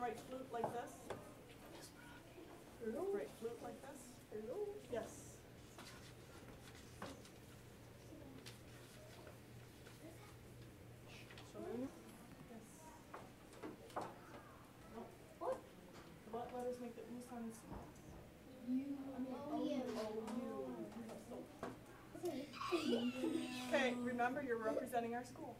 like this. Right, flute like this. Yes. Yes. Make. Oh, okay, remember you're representing our school.